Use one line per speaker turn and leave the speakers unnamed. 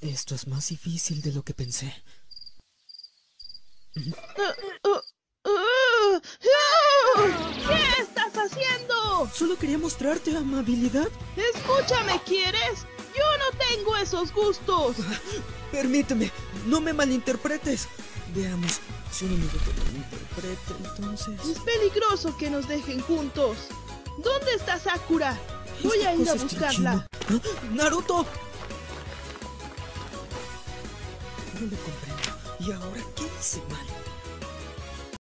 Esto es más difícil de lo que pensé.
¿Qué estás haciendo?
Solo quería mostrarte amabilidad.
Escúchame, ¿quieres? Yo no tengo esos gustos.
Permíteme, no me malinterpretes. Veamos, si un amigo te malinterpreta, entonces...
Es peligroso que nos dejen juntos. ¿Dónde está Sakura? Voy a ir a buscarla.
¿Ah? ¡Naruto! No lo comprendo. ¿Y ahora qué hice mal?